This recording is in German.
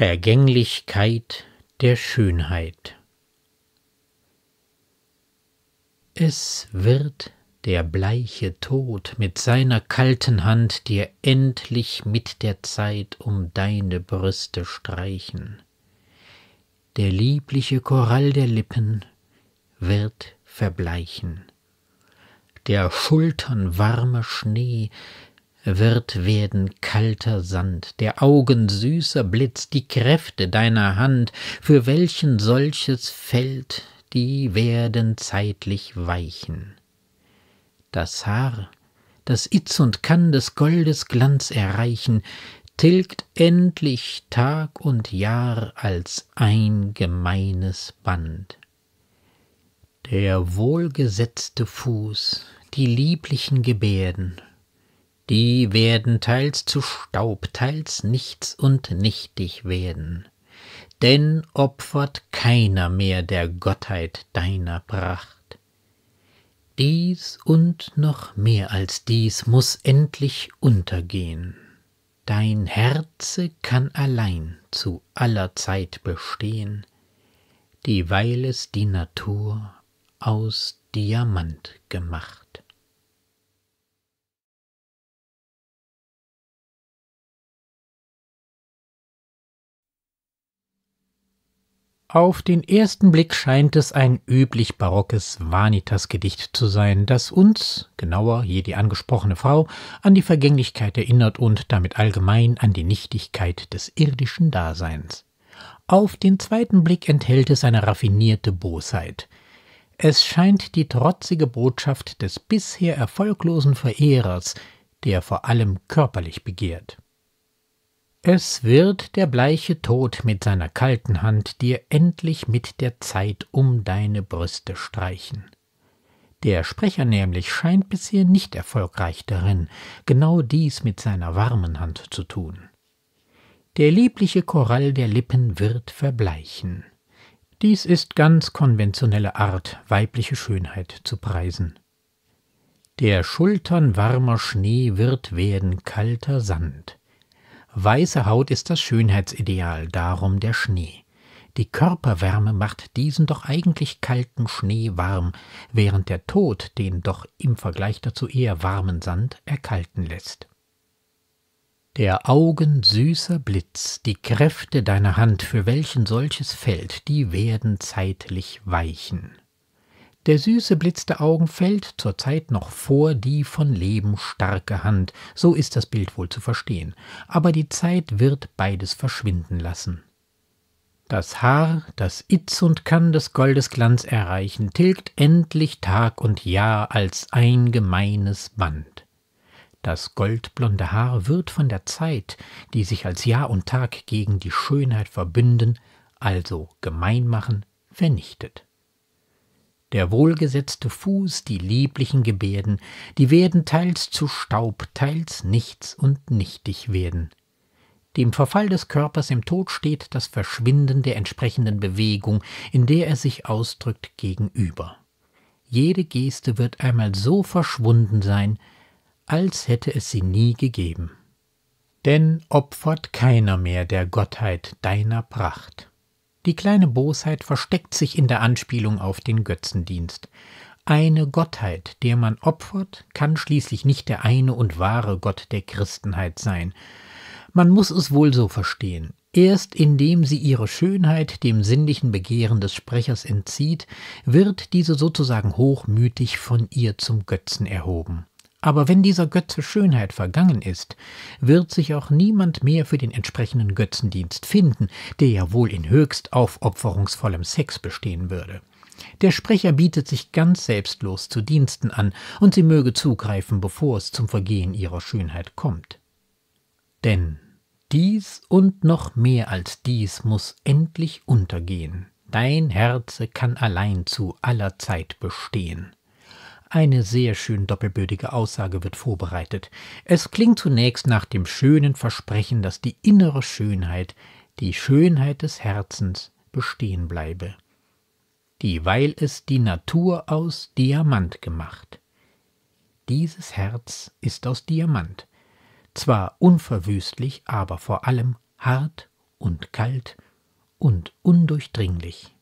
Vergänglichkeit der Schönheit. Es wird der bleiche Tod mit seiner kalten Hand dir endlich mit der Zeit um deine Brüste streichen. Der liebliche Korall der Lippen wird verbleichen. Der Schultern warmer Schnee wird werden kalter Sand, der Augen süßer Blitz, die Kräfte deiner Hand, für welchen solches fällt, die werden zeitlich weichen. Das Haar, das itz und kann des Goldes Glanz erreichen, tilgt endlich Tag und Jahr als ein gemeines Band. Der wohlgesetzte Fuß, die lieblichen Gebärden, die werden teils zu Staub, teils nichts und nichtig werden. Denn opfert keiner mehr der Gottheit deiner Pracht. Dies und noch mehr als dies muss endlich untergehen. Dein Herze kann allein zu aller Zeit bestehen, dieweil es die Natur aus Diamant gemacht. Auf den ersten Blick scheint es ein üblich barockes Vanitas-Gedicht zu sein, das uns, genauer je die angesprochene Frau, an die Vergänglichkeit erinnert und damit allgemein an die Nichtigkeit des irdischen Daseins. Auf den zweiten Blick enthält es eine raffinierte Bosheit. Es scheint die trotzige Botschaft des bisher erfolglosen Verehrers, der vor allem körperlich begehrt. Es wird der bleiche Tod mit seiner kalten Hand dir endlich mit der Zeit um deine Brüste streichen. Der Sprecher nämlich scheint bisher nicht erfolgreich darin, genau dies mit seiner warmen Hand zu tun. Der liebliche Korall der Lippen wird verbleichen. Dies ist ganz konventionelle Art, weibliche Schönheit zu preisen. Der Schultern warmer Schnee wird werden kalter Sand. Weiße Haut ist das Schönheitsideal, darum der Schnee. Die Körperwärme macht diesen doch eigentlich kalten Schnee warm, während der Tod den doch im Vergleich dazu eher warmen Sand erkalten lässt. Der Augen süßer Blitz, die Kräfte deiner Hand, für welchen solches fällt, die werden zeitlich weichen. Der süße Blitz der Augen fällt zur Zeit noch vor die von Leben starke Hand, so ist das Bild wohl zu verstehen, aber die Zeit wird beides verschwinden lassen. Das Haar, das itz und kann des Goldes Glanz erreichen, tilgt endlich Tag und Jahr als ein gemeines Band. Das goldblonde Haar wird von der Zeit, die sich als Jahr und Tag gegen die Schönheit verbünden, also gemein machen, vernichtet der wohlgesetzte Fuß, die lieblichen Gebärden, die werden teils zu Staub, teils nichts und nichtig werden. Dem Verfall des Körpers im Tod steht das Verschwinden der entsprechenden Bewegung, in der er sich ausdrückt, gegenüber. Jede Geste wird einmal so verschwunden sein, als hätte es sie nie gegeben. Denn opfert keiner mehr der Gottheit deiner Pracht. Die kleine Bosheit versteckt sich in der Anspielung auf den Götzendienst. Eine Gottheit, der man opfert, kann schließlich nicht der eine und wahre Gott der Christenheit sein. Man muss es wohl so verstehen. Erst indem sie ihre Schönheit dem sinnlichen Begehren des Sprechers entzieht, wird diese sozusagen hochmütig von ihr zum Götzen erhoben. Aber wenn dieser Götze Schönheit vergangen ist, wird sich auch niemand mehr für den entsprechenden Götzendienst finden, der ja wohl in höchst aufopferungsvollem Sex bestehen würde. Der Sprecher bietet sich ganz selbstlos zu Diensten an, und sie möge zugreifen, bevor es zum Vergehen ihrer Schönheit kommt. Denn dies und noch mehr als dies muss endlich untergehen. Dein Herze kann allein zu aller Zeit bestehen. Eine sehr schön doppelbödige Aussage wird vorbereitet. Es klingt zunächst nach dem schönen Versprechen, dass die innere Schönheit, die Schönheit des Herzens, bestehen bleibe. Dieweil es die Natur aus Diamant gemacht. Dieses Herz ist aus Diamant, zwar unverwüstlich, aber vor allem hart und kalt und undurchdringlich.